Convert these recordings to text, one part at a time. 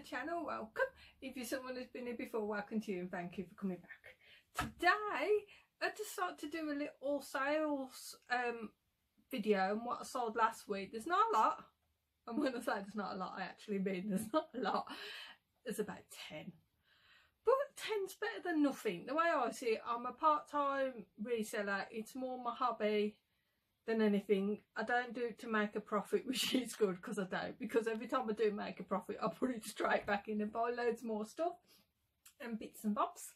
channel, welcome. If you're someone who's been here before, welcome to you and thank you for coming back. Today, I decided to do a little sales um, video and what I sold last week. There's not a lot. And when I say there's not a lot, I actually mean there's not a lot. There's about 10. But 10's better than nothing. The way I see it, I'm a part-time reseller. It's more my hobby than anything. I don't do it to make a profit, which is good because I don't. Because every time I do make a profit, I put it straight back in and buy loads more stuff and bits and bobs.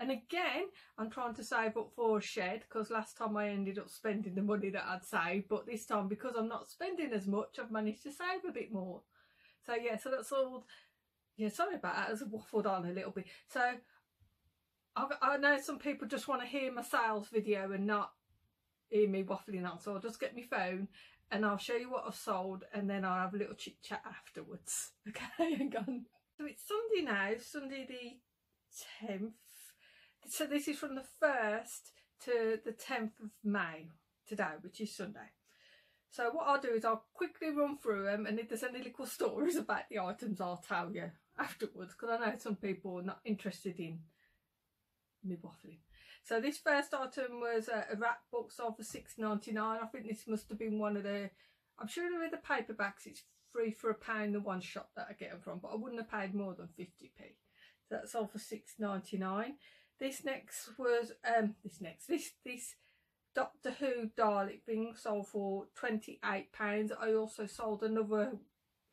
And again, I'm trying to save up for a shed because last time I ended up spending the money that I'd saved. But this time, because I'm not spending as much, I've managed to save a bit more. So yeah, so that's all. Yeah, sorry about that. As waffled on a little bit. So I, I know some people just want to hear my sales video and not hear me waffling on. So I'll just get my phone and I'll show you what I've sold and then I'll have a little chit chat afterwards. Okay, hang on. So it's Sunday now, Sunday the 10th. So this is from the 1st to the 10th of May today, which is Sunday. So what I'll do is I'll quickly run through them and if there's any little stories about the items I'll tell you afterwards because I know some people are not interested in me waffling. So this first item was a, a wrap book sold for six ninety nine. I think this must have been one of the. I'm sure with the paperbacks it's free for a pound the one shop that I get them from, but I wouldn't have paid more than fifty p. So that's all for six ninety nine. This next was um this next this this Doctor Who Dalek thing sold for twenty eight pounds. I also sold another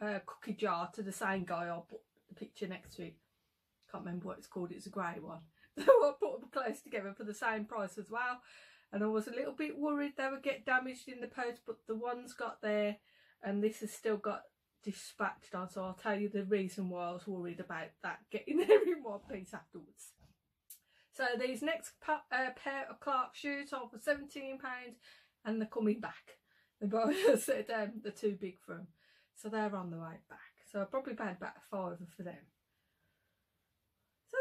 uh, cookie jar to the same guy. I'll put the picture next to it. Can't remember what it's called. It's a grey one. I put them close together for the same price as well. And I was a little bit worried they would get damaged in the post, but the ones got there and this has still got dispatched on. So I'll tell you the reason why I was worried about that getting there in one piece afterwards. So these next pa uh, pair of Clark shoes are for £17 and they're coming back. The boy said um, they're too big for them. So they're on the way back. So I probably paid about five for them.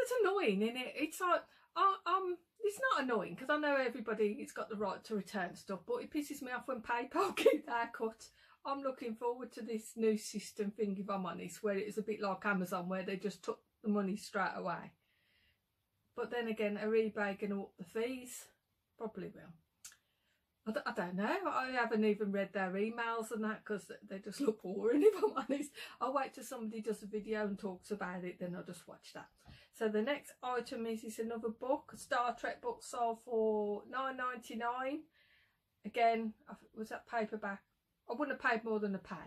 It's annoying, isn't it? It's like, uh, um, it's not annoying because I know everybody's got the right to return stuff, but it pisses me off when PayPal keep their cut. I'm looking forward to this new system thing, if I'm honest, where it's a bit like Amazon, where they just took the money straight away. But then again, are eBay going to up the fees? Probably will. I d- I don't know. I haven't even read their emails and that because they just look boring, if I'm honest. I'll wait till somebody does a video and talks about it, then I'll just watch that. So the next item is, is another book, Star Trek book sold for nine ninety nine. Again, was that paperback? I wouldn't have paid more than a pound.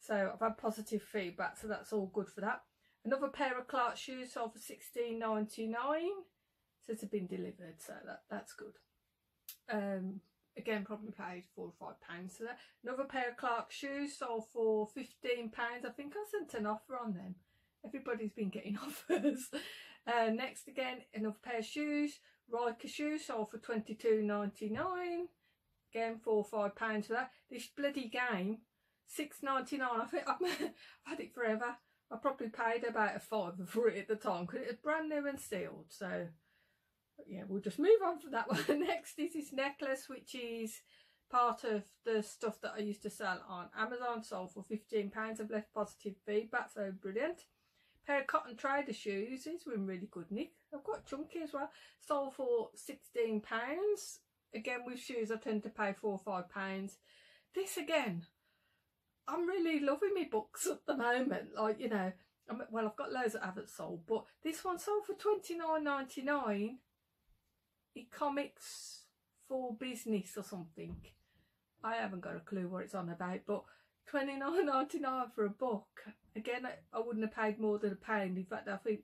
So I've had positive feedback, so that's all good for that. Another pair of Clark shoes sold for sixteen ninety nine. Says have been delivered, so that, that's good. Um, again, probably paid four or five pounds for that. Another pair of Clark shoes sold for fifteen pounds. I think I sent an offer on them. Everybody's been getting offers. Uh, next again, another pair of shoes. Rieker shoes sold for twenty two ninety nine. Again, four or five pounds for that. This bloody game, six ninety nine. I think I've, I've had it forever. I probably paid about a five for it at the time because it was brand new and sealed. So yeah, we'll just move on from that one. Next is this necklace, which is part of the stuff that I used to sell on Amazon. Sold for £15. I've left positive feedback, so brilliant. Pair of cotton trader shoes. These were in really good nick. I've got chunky as well. Sold for £16. Again, with shoes, I tend to pay four or five pounds. This again, I'm really loving my books at the moment. Like, you know, well, I've got loads that haven't sold, but this one sold for twenty nine ninety nine comics for business or something. I haven't got a clue what it's on about, but twenty nine ninety nine for a book. Again, I, I wouldn't have paid more than a pound. In fact, I think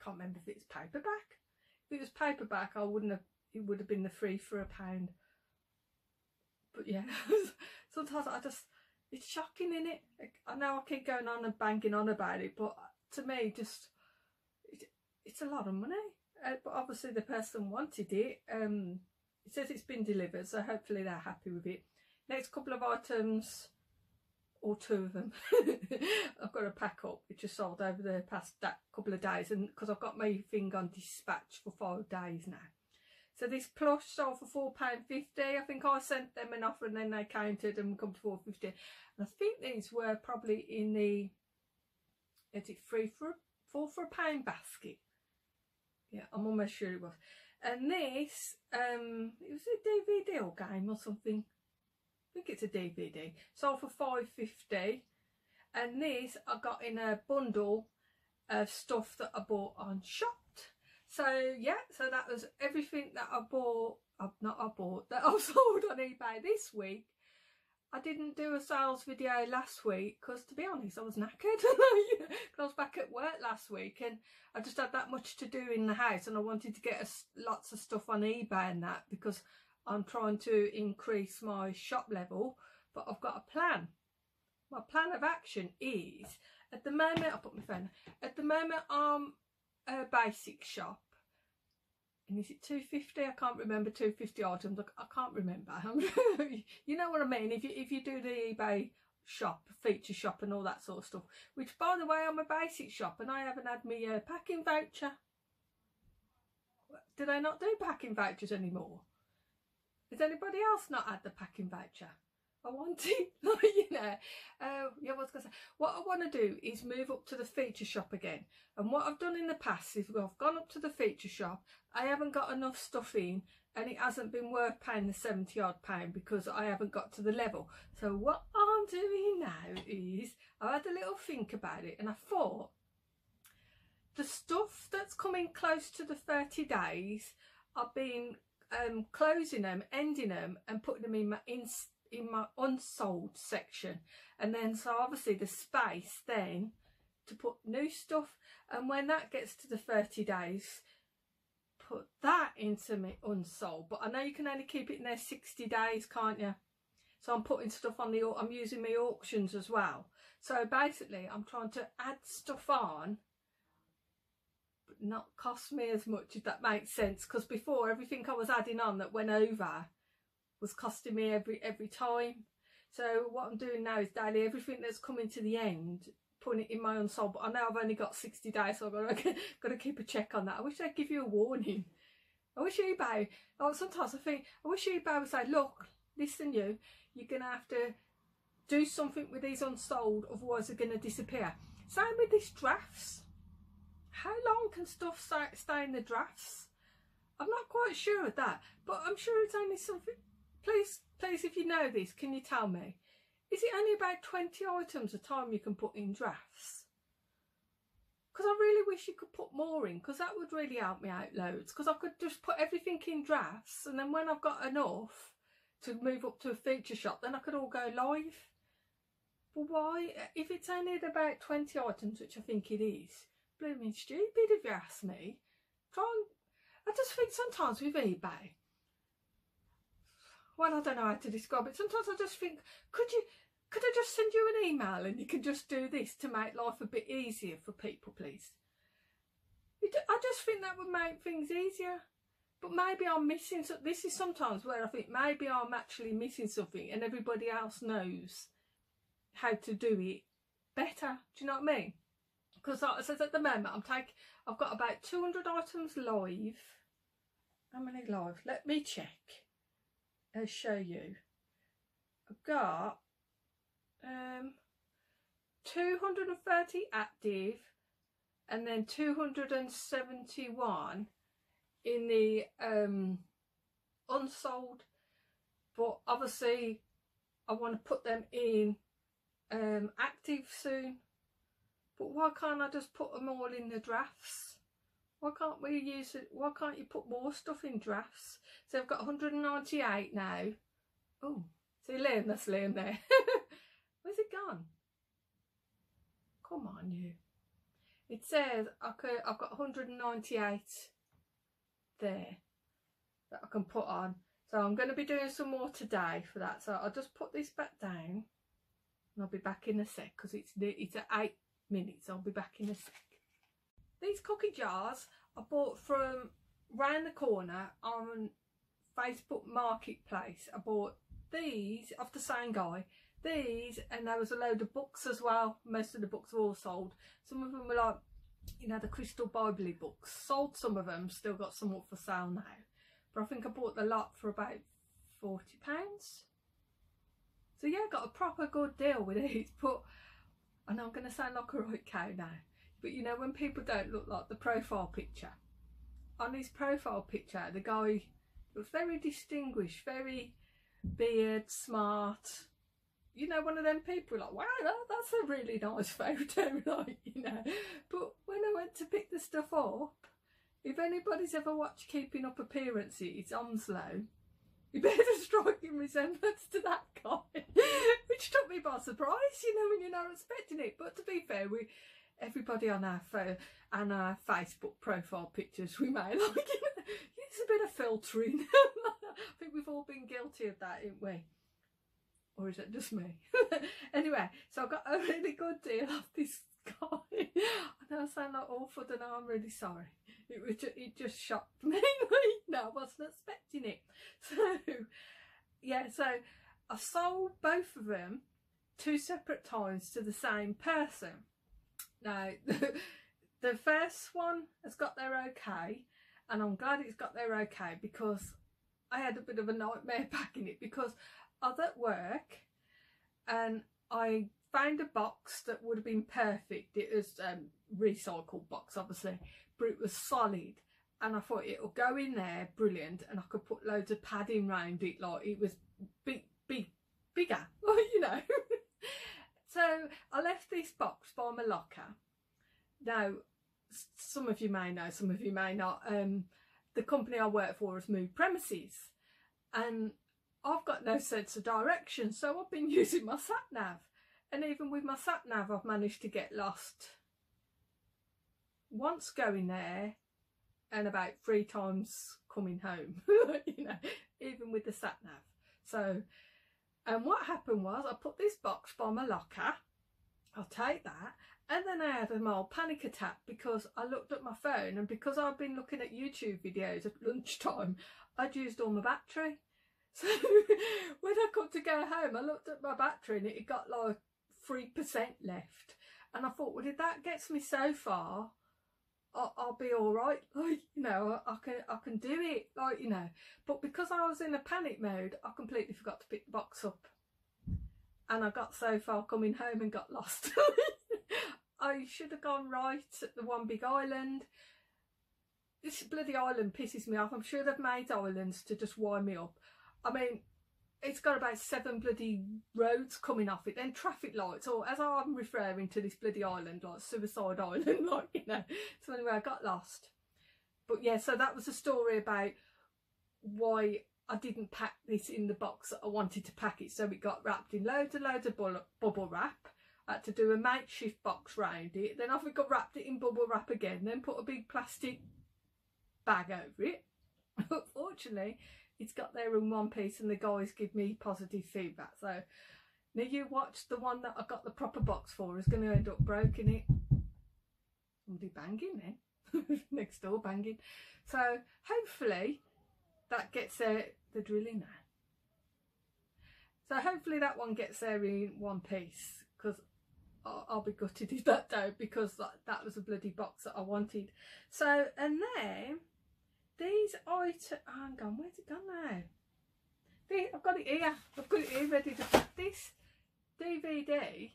I can't remember if it's paperback. If it was paperback, I wouldn't have. It would have been the free for a pound. But yeah, sometimes I just it's shocking, in it? I know I keep going on and banging on about it, but to me, just it, it's a lot of money but obviously the person wanted it. Um, it says it's been delivered, so hopefully they're happy with it. Next couple of items, or two of them, I've got to pack up, which is sold over the past couple of days, and because I've got my thing on dispatch for five days now. So this plush sold for four pound fifty. I think I sent them an offer and then they counted and come to four fifty. And I think these were probably in the is it three for four for a pound basket? Yeah, I'm almost sure it was. And this, um, it was a DVD or game or something. I think it's a DVD. Sold for five fifty. And this I got in a bundle of stuff that I bought on Shpock. So yeah, so that was everything that I bought. Uh, not I bought that I sold on eBay this week. I didn't do a sales video last week because to be honest I was knackered I was back at work last week and I just had that much to do in the house and I wanted to get a, lots of stuff on eBay and that because I'm trying to increase my shop level but I've got a plan. My plan of action is at the moment I put my phone at the moment I'm a basic shop and is it 250 i can't remember 250 items. I can't remember. You know what i mean? If you if you do the ebay shop feature shop and all that sort of stuff which by the way i'm a basic shop and i haven't had me uh, packing voucher. Did i not do packing vouchers anymore? Has anybody else not had the packing voucher I want you know. Uh, yeah, what's gonna say? What I want to do is move up to the feature shop again. And what I've done in the past is I've gone up to the feature shop. I haven't got enough stuff in, and it hasn't been worth paying the seventy odd pound because I haven't got to the level. So what I'm doing now is I had a little think about it, and I thought the stuff that's coming close to the 30 days, I've been um, closing them, ending them, and putting them in my in in my unsold section. And then so obviously the space then to put new stuff and when that gets to the 30 days put that into me unsold. But I know you can only keep it in there 60 days can't you? So I'm putting stuff on the I'm using my auctions as well. So basically I'm trying to add stuff on but not cost me as much if that makes sense. Because before everything I was adding on that went over was costing me every every time. So what I'm doing now is daily everything that's coming to the end, putting it in my own soul. But I know I've only got 60 days, so I've got to, got to keep a check on that. I wish they'd give you a warning. I wish eBay, oh, sometimes I think, I wish eBay would say, look, listen you, you're going to have to do something with these unsold, otherwise they're going to disappear. Same with these drafts. How long can stuff stay in the drafts? I'm not quite sure of that, but I'm sure it's only something Please, please, if you know this, can you tell me? Is it only about 20 items a time you can put in drafts? Because I really wish you could put more in because that would really help me out loads because I could just put everything in drafts and then when I've got enough to move up to a feature shop then I could all go live. But why? If it's only about 20 items, which I think it is, blooming stupid if you ask me. Try and, I just think sometimes with eBay, well, I don't know how to describe it. Sometimes I just think, could you, could I just send you an email and you can just do this to make life a bit easier for people, please? I just think that would make things easier. But maybe I'm missing, so this is sometimes where I think maybe I'm actually missing something and everybody else knows how to do it better. Do you know what I mean? Because I said, at the moment, I'm taking, I've got about 200 items live. How many live? Let me check uh, show you. I've got um, 230 active and then 271 in the um, unsold. But obviously I want to put them in um, active soon. But why can't I just put them all in the drafts why can't we use it? Why can't you put more stuff in drafts? So I've got 198 now. Oh, see Liam, that's Liam there. Where's it gone? Come on, you. It says I could, I've got 198 there that I can put on. So I'm going to be doing some more today for that. So I'll just put this back down and I'll be back in a sec because it's, it's at eight minutes. I'll be back in a sec. These cookie jars I bought from round the corner on Facebook Marketplace. I bought these off the same guy. These and there was a load of books as well. Most of the books were all sold. Some of them were like, you know, the Crystal Bible books. Sold some of them, still got some up for sale now. But I think I bought the lot for about £40. So yeah, got a proper good deal with these. But and I'm going to sound like a right cow now, but you know when people don't look like the profile picture, on his profile picture the guy was very distinguished, very beard, smart, you know, one of them people like, wow, that, that's a really nice photo, like, you know. But when I went to pick the stuff up, if anybody's ever watched Keeping Up Appearances, it's Onslow, he bears a striking resemblance to that guy, which took me by surprise, you know, when you're not expecting it. But to be fair, we everybody on our phone and our Facebook profile pictures we made, like, it's a bit of filtering. I think we've all been guilty of that, haven't we? Or is it just me? anyway, so I got a really good deal of this guy. I know I sound like awful, and I'm really sorry. It was it just shocked me. no, I wasn't expecting it. So yeah, so I sold both of them two separate times to the same person. Now the first one has got there okay, and I'm glad it's got there okay because I had a bit of a nightmare packing it because I was at work and I found a box that would have been perfect. It was um, recycled box, obviously, but it was solid. And I thought it'll go in there, brilliant, and I could put loads of padding around it, like it was big, big, bigger, you know. So I left this box by my locker. Now, some of you may know, some of you may not. Um, the company I work for has moved premises, and I've got no sense of direction, so I've been using my sat nav. And even with my sat nav, I've managed to get lost once going there and about three times coming home, you know, even with the sat nav. So, and what happened was I put this box by my locker, I'll take that, and then I had a mild panic attack because I looked at my phone and because I've been looking at YouTube videos at lunchtime, I'd used all my battery. So when I got to go home, I looked at my battery and it had got like 3% left. And I thought, well, did that gets me so far, I'll, I'll be all right. Like, you know, I, I, can I can do it. Like, you know. But because I was in a panic mode, I completely forgot to pick the box up. And I got so far coming home and got lost. I should have gone right at the one big island. This bloody island pisses me off. I'm sure they've made islands to just wind me up. I mean, it's got about seven bloody roads coming off it, then traffic lights, or as I'm referring to this bloody island, like Suicide Island, like, you know. So anyway, I got lost. But yeah, so that was a story about why I didn't pack this in the box that I wanted to pack it. So it got wrapped in loads and loads of bubble wrap. I had to do a makeshift box round it. Then I got wrapped it in bubble wrap again. Then put a big plastic bag over it. Unfortunately, it's got there in one piece and the guys give me positive feedback. So now you watch the one that I got the proper box for is going to end up broken it. Somebody banging then. Next door banging. So hopefully that gets there, the drilling now. So hopefully that one gets there in one piece because I'll, I'll, be gutted if that don't because that, that was a bloody box that I wanted. So and then these items, hang on, where's it gone now? I've got it here, I've got it here ready to put this DVD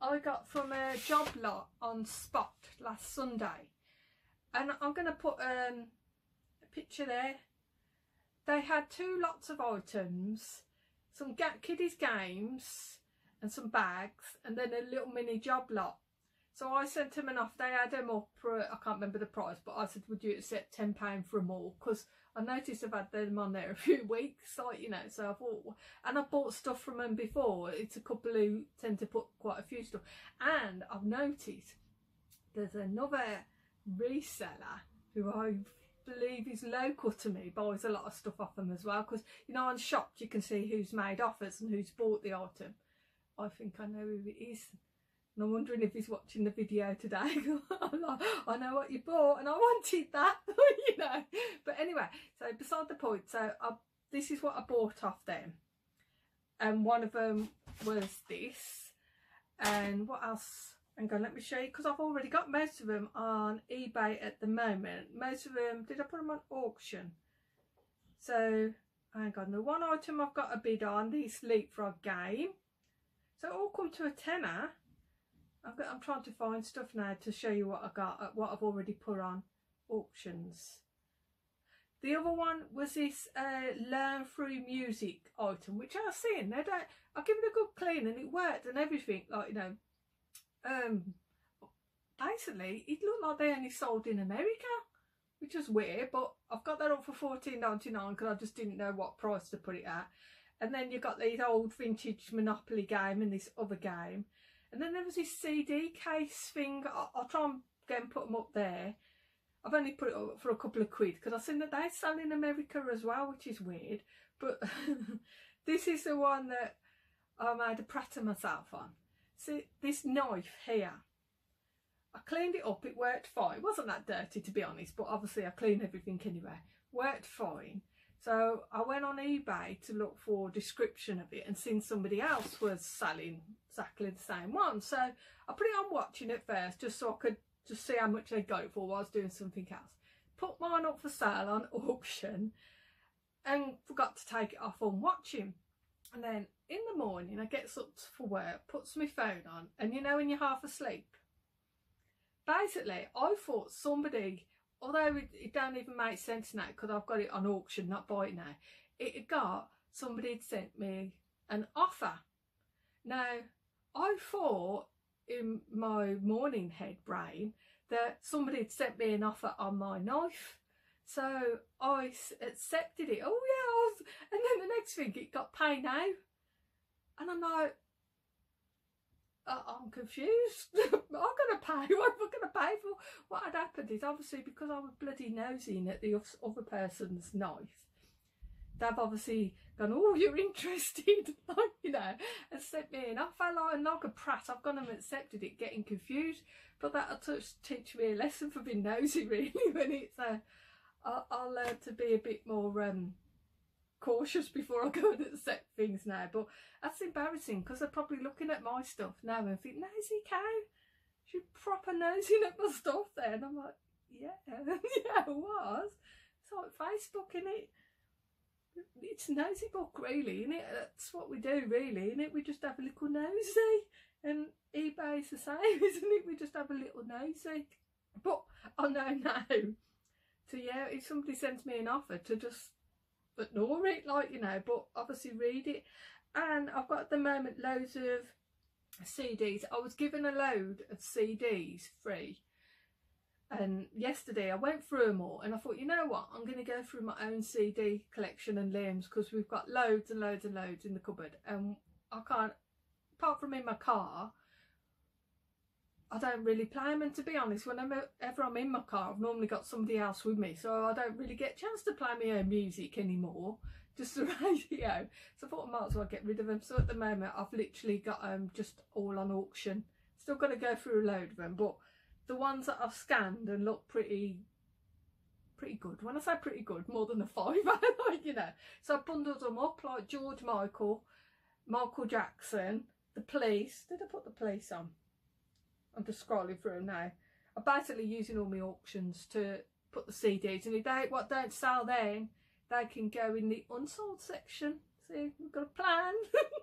I got from a job lot on Shpock last Sunday. And I'm going to put um, a picture there. They had two lots of items, some kiddies games and some bags and then a little mini job lot so I sent him enough. They had them up for, I can't remember the price, but I said, would you accept £10 for them all? Because I noticed I've had them on there a few weeks, like, you know, so I thought, and I've bought stuff from them before. It's a couple who tend to put quite a few stuff. And I've noticed there's another reseller who I believe is local to me, buys a lot of stuff off them as well. Because, you know, on Shpock you can see who's made offers and who's bought the item. I think I know who it is. And I'm wondering if he's watching the video today. I know what you bought and I wanted that, you know. But anyway, so beside the point, so I, this is what I bought off them. And one of them was this. And what else? Hang on, let me show you, because I've already got most of them on eBay at the moment. Most of them, did I put them on auction? So, hang on, the one item I've got a bid on, this Leapfrog game. So it all come to a tenner I'm, I'm trying to find stuff now to show you what I got, uh, what I've already put on auctions. The other one was this uh, learn through music item, which I was seeing. They don't. I give it a good clean and it worked and everything. Like you know, um, basically it looked like they only sold in America, which was weird. But I've got that up for fourteen ninety nine because I just didn't know what price to put it at. And then you've got these old vintage Monopoly game and this other game. And then there was this CD case thing. I'll, I'll try and again put them up there. I've only put it up for a couple of quid because I've seen that they sell in America as well, which is weird. But this is the one that um, I made a prat myself on. See, this knife here. I cleaned it up, it worked fine. It wasn't that dirty to be honest, but obviously I clean everything anyway. Worked fine. So I went on eBay to look for a description of it and seen somebody else was selling exactly the same one. So I put it on watching it first just so I could just see how much they got it for while I was doing something else. Put mine up for sale on auction and forgot to take it off on watching. And then in the morning I get up for work, puts my phone on, and you know when you're half asleep? Basically, I thought somebody, although it, don't even make sense now because I've got it on auction, not buy it now, it got somebody had sent me an offer. Now, I thought in my morning head brain that somebody had sent me an offer on my knife. So I accepted it. Oh yeah, and then the next thing it got pay now, and I'm like, I'm confused. I'm gonna pay. What am I gonna pay for? What had happened is obviously because I was bloody nosing at the other person's knife they've obviously gone, oh, you're interested, you know, and sent me in. I felt like, a prat. I've gone and accepted it, getting confused. But that'll teach me a lesson for being nosy, really, when it's a, I'll, I'll learn to be a bit more um, cautious before I go and accept things now. But that's embarrassing because they're probably looking at my stuff now and think, nosy cow, she proper nosing at my stuff there. And I'm like, yeah, yeah, it was. It's like Facebook, in it? it's nosy book really, and it? That's what we do really, and it? We just have a little nosy, and eBay's the same, isn't it? We just have a little nosy. But I know now, so yeah, if somebody sends me an offer to just ignore it, like you know, but obviously read it. And I've got at the moment loads of CDs. I was given a load of CDs free and yesterday I went through them all and I thought, you know what, I'm going to go through my own CD collection and Liam's because we've got loads and loads and loads in the cupboard and I can't, apart from in my car, I don't really play them and to be honest, whenever I'm in my car I've normally got somebody else with me so I don't really get a chance to play my own music anymore, just the radio. So I thought I might as well get rid of them. So at the moment I've literally got them um, just all on auction. Still got to go through a load of them but the ones that I've scanned and look pretty pretty good. When I say pretty good, more than a five, like, you know. So I bundled them up like George Michael, Michael Jackson, the police. Did I put the police on? I'm just scrolling through them now. I'm basically using all my auctions to put the CDs and if they what don't sell then they can go in the unsold section. See, we've got a plan.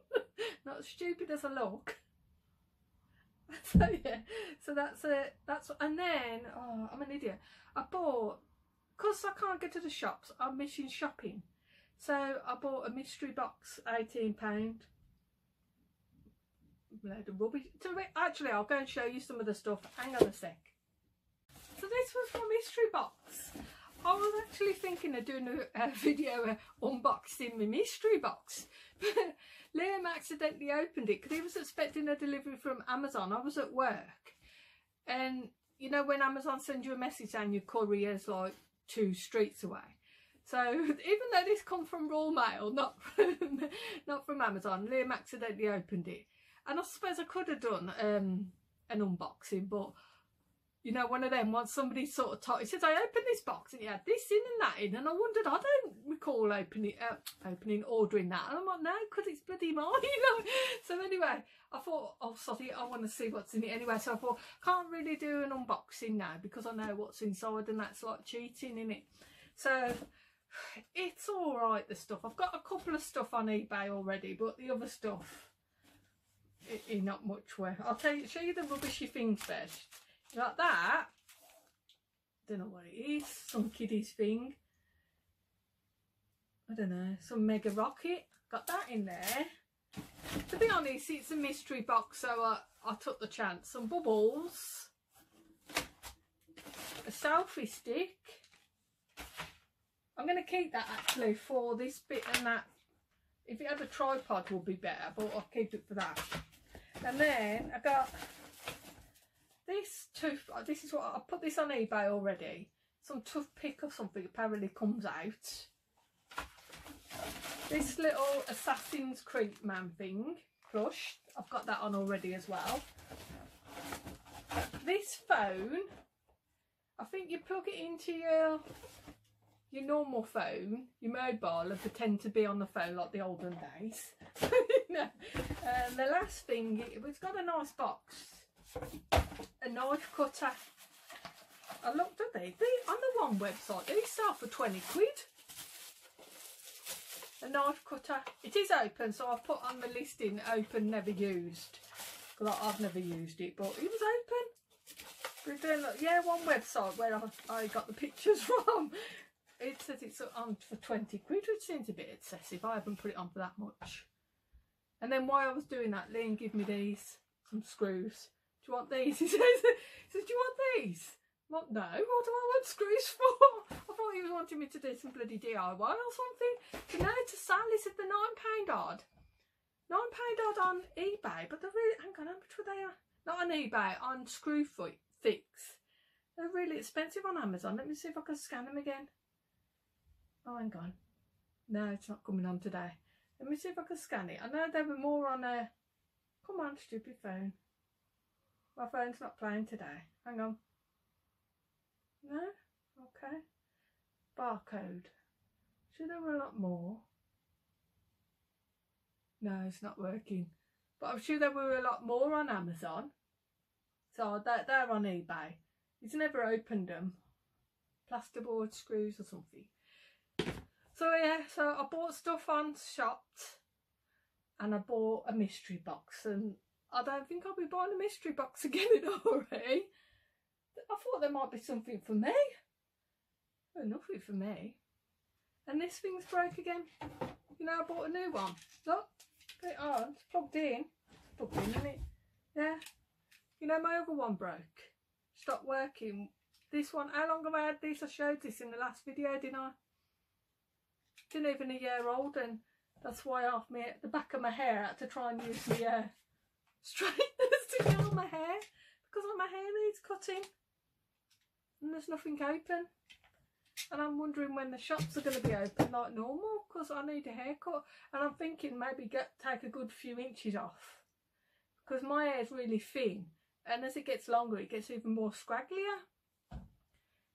Not as stupid as I look. so yeah so that's it that's and then oh i'm an idiot i bought because i can't get to the shops i'm missing shopping so i bought a mystery box 18 pound load of rubbish actually i'll go and show you some of the stuff hang on a sec so this was my mystery box I was actually thinking of doing a, a video uh, unboxing my mystery box Liam accidentally opened it because he was expecting a delivery from Amazon. I was at work and you know when Amazon sends you a message and your courier's like two streets away. So even though this come from Royal Mail, not from, not from Amazon, Liam accidentally opened it. And I suppose I could have done um, an unboxing, but you know, one of them, once somebody sort of taught, he says, I opened this box and it had this in and that in. And I wondered, I don't recall opening, uh, opening, ordering that. And I'm like, no, because it's bloody mine. so anyway, I thought, oh, sorry, I want to see what's in it anyway. So I thought, can't really do an unboxing now because I know what's inside and that's like cheating in it. So it's all right, the stuff. I've got a couple of stuff on eBay already, but the other stuff, in not much way. I'll tell you, show you the rubbishy things first. Like that. Don't know what it is. Some kiddies thing. I don't know. Some mega rocket. Got that in there. To be honest, it's a mystery box, so I, I took the chance. Some bubbles. A selfie stick. I'm going to keep that actually for this bit and that. If it had a tripod would be better, but I'll keep it for that. And then I got this tooth. Uh, this is what I put this on eBay already. Some toothpick or something apparently comes out. This little Assassin's Creed man thing, plush. I've got that on already as well. This phone, I think you plug it into your your normal phone, your mobile, and pretend to be on the phone like the olden days. And um, the last thing, it, it's got a nice box, a knife cutter. I looked at these, they, on the one website, they sell for 20 quid. A knife cutter. It is open, so I've put on the listing open, never used. Because I've never used it, but it was open. Then, yeah, one website where I, I got the pictures from it says it's on for 20 quid, which seems a bit excessive. I haven't put it on for that much. And then while I was doing that, Liam gave me these, some screws. Do you want these? He says, he says do you want these? What? No, what do I want screws for? I thought he was wanting me to do some bloody DIY or something. So now to sell, he said the £9 odd. £9 odd on eBay, but they're really, hang on, how much were they? Not on eBay, on Screwfix. They're really expensive on Amazon. Let me see if I can scan them again. Oh, hang on. No, it's not coming on today. Let me see if I can scan it. I know there were more on a... Come on, stupid phone. My phone's not playing today. Hang on. No? Okay. Barcode. Should there were a lot more. No, it's not working. But I'm sure there were a lot more on Amazon. So they're, they're on eBay. He's never opened them. Plasterboard screws or something. So yeah, so I bought stuff on Shpock and I bought a mystery box and I don't think I'll be buying a mystery box again in hurry. I thought there might be something for me. Well, nothing for me. And this thing's broke again. You know, I bought a new one. Look, put it on. It's plugged in. It's plugged in, isn't it? Yeah. You know, my other one broke. Stopped working. This one, how long have I had this? I showed this in the last video, didn't I? Isn't even a year old and that's why off me the back of my hair I had to try and use my uh, straighteners to get on my hair because my hair needs cutting and there's nothing open. And I'm wondering when the shops are going to be open like normal because I need a haircut and I'm thinking maybe get take a good few inches off because my hair is really thin and as it gets longer it gets even more scragglier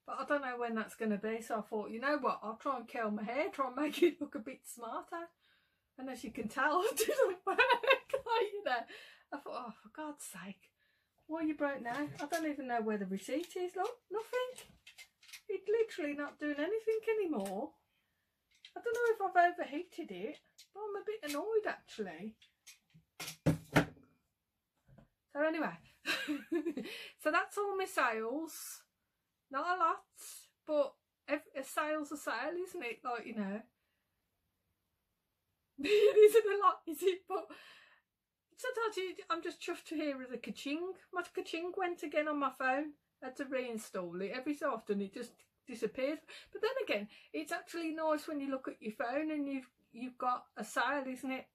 but I don't know when that's going to be. So I thought, you know what, I'll try and curl my hair, try and make it look a bit smarter. And as you can tell, it didn't work. you know, I thought, oh, for God's sake, why are you broke now? I don't even know where the receipt is. Look, nothing. It's literally not doing anything anymore. I don't know if I've overheated it, but I'm a bit annoyed actually. So anyway, so that's all my sales. Not a lot, but a sale's a sale, isn't it? Like, you know. it isn't a lot, is it? But sometimes I'm just chuffed to hear the ka-ching. My ka-ching went again on my phone. I had to reinstall it. Every so often it just disappears. But then again, it's actually nice when you look at your phone and you've you've got a sale, isn't it?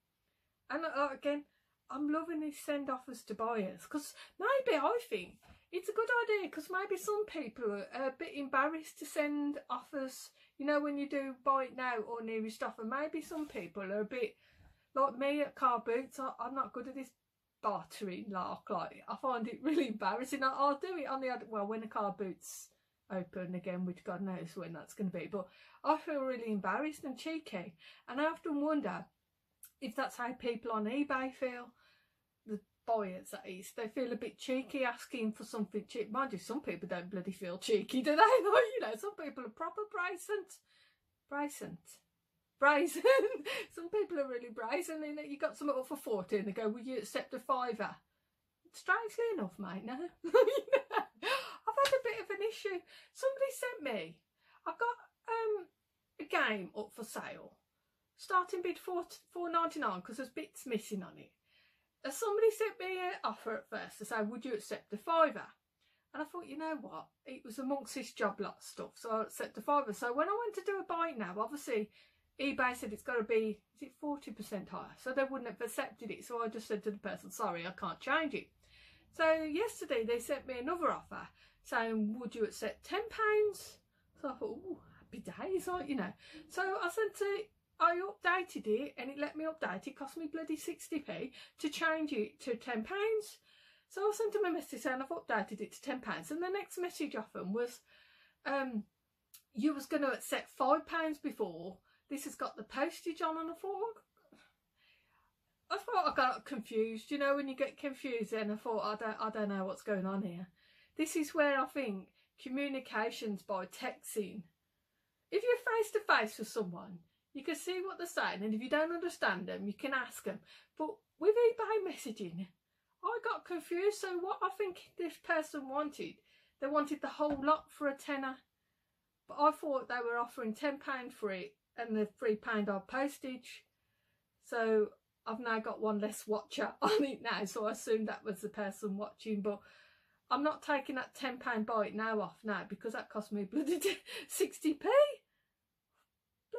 And uh, again, I'm loving these send offers to buyers because maybe I think it's a good idea because maybe some people are a bit embarrassed to send offers. You know, when you do buy it now or nearest offer, maybe some people are a bit like me at car boots. I, am not good at this bartering lark. Like I find it really embarrassing. I, will do it on the other well when the car boots open again, which God knows when that's going to be. But I feel really embarrassed and cheeky, and I often wonder if that's how people on eBay feel buyers that is they feel a bit cheeky asking for something cheap mind you some people don't bloody feel cheeky do they you know some people are proper bracent bracent brazen. some people are really brazen. And you got something up for 40 and they go, will you accept a fiver? Strangely enough, mate, no. I've had a bit of an issue. Somebody sent me, I've got um, a game up for sale. Starting bid four four ninety nine because there's bits missing on it. Somebody sent me an offer at first to say, would you accept a fiver? And I thought, you know what? It was amongst this job lot stuff, so I accept a fiver. So when I went to do a buy now, obviously eBay said it's got to be, is it 40% higher? So they wouldn't have accepted it. So I just said to the person, sorry, I can't change it. So yesterday they sent me another offer saying, would you accept £10? So I thought, oh, happy days, like, you know. So I said to, I updated it and it let me update. It cost me bloody 60p to change it to £10. So I sent him a message saying I've updated it to £10. And the next message off him was, um, you was going to accept £5 before. This has got the postage on and I thought, I thought I got confused. You know, when you get confused, then I thought I don't, I don't know what's going on here. This is where I think communications by texting. If you're face to face with someone, you can see what they're saying, and if you don't understand them, you can ask them. But with eBay messaging, I got confused. So what I think this person wanted, they wanted the whole lot for a tenner. But I thought they were offering £10 for it and the £3 odd postage. So I've now got one less watcher on it now, so I assumed that was the person watching. But I'm not taking that £10 buy it now off now because that cost me bloody 60p.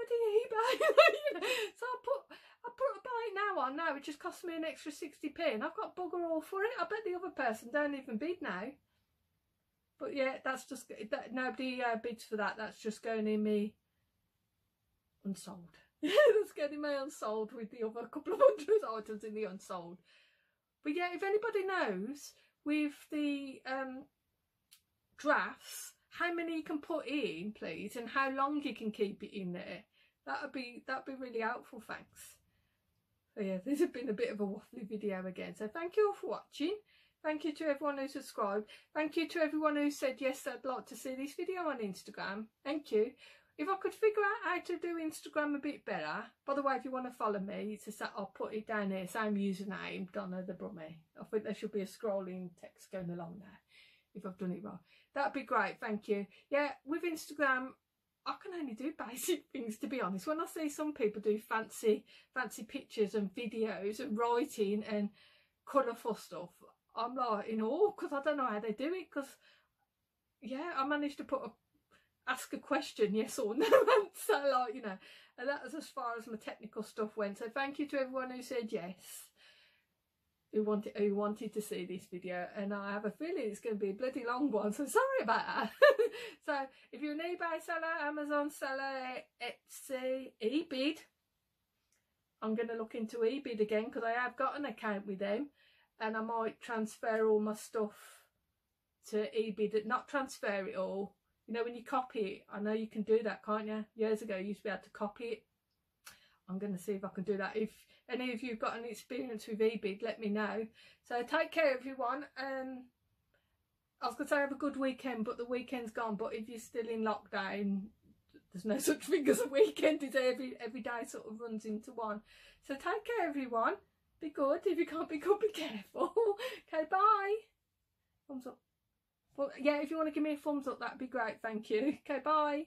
Bloody eBay. so I put I put a buy now on now, it just cost me an extra 60p and I've got bugger all for it. I bet the other person don't even bid now. But yeah, that's just, that nobody uh, bids for that. That's just going in me unsold. That's getting me unsold with the other couple of hundred items in the unsold. But yeah, if anybody knows with the um, drafts how many you can put in, please, and how long you can keep it in there, that would be that'd be really helpful. Thanks. So yeah, this has been a bit of a waffly video again. So thank you all for watching. Thank you to everyone who subscribed. Thank you to everyone who said yes, I'd like to see this video on Instagram. Thank you. If I could figure out how to do Instagram a bit better, by the way, if you want to follow me, it's a, I'll put it down here, same username, Donna the Brummie. I think there should be a scrolling text going along there, if I've done it wrong. That'd be great, thank you. Yeah, with Instagram, I can only do basic things, to be honest. When I see some people do fancy, fancy pictures and videos and writing and colourful stuff, I'm like in awe because I don't know how they do it because, yeah, I managed to put a ask a question, yes or no answer, like, you know, and that was as far as my technical stuff went. So thank you to everyone who said yes, who wanted who wanted to see this video, and I have a feeling it's going to be a bloody long one, so sorry about that. so if you're an eBay seller, Amazon seller, Etsy, eBid, I'm going to look into eBid again because I have got an account with them, and I might transfer all my stuff to eBid, not transfer it all, you know, when you copy it, I know you can do that, can't you? Years ago, you used to be able to copy it. I'm going to see if I can do that. If any of you got an experience with eBid, let me know. So take care, everyone. Um, I was going to say have a good weekend, but the weekend's gone. But if you're still in lockdown, there's no such thing as a weekend. Is every every day sort of runs into one. So take care, everyone. Be good. If you can't be good, be careful. okay, bye. Thumbs up. Well, yeah, if you want to give me a thumbs up, that'd be great. Thank you. Okay, bye.